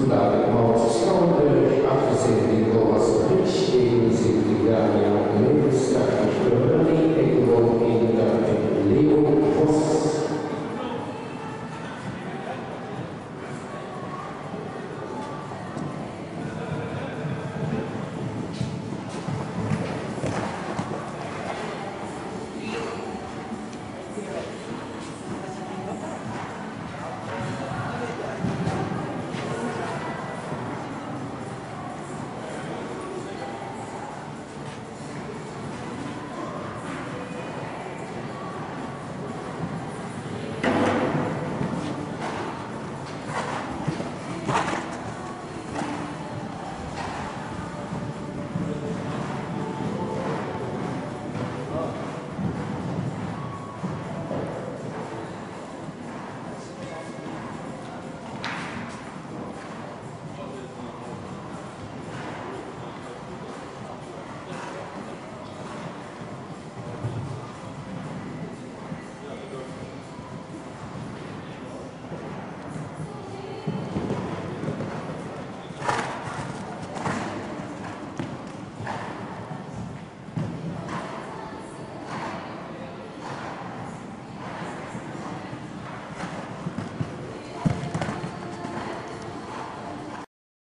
Tudate, Maus Skauter, Afsende, Govas, Rich, Egensi, 어.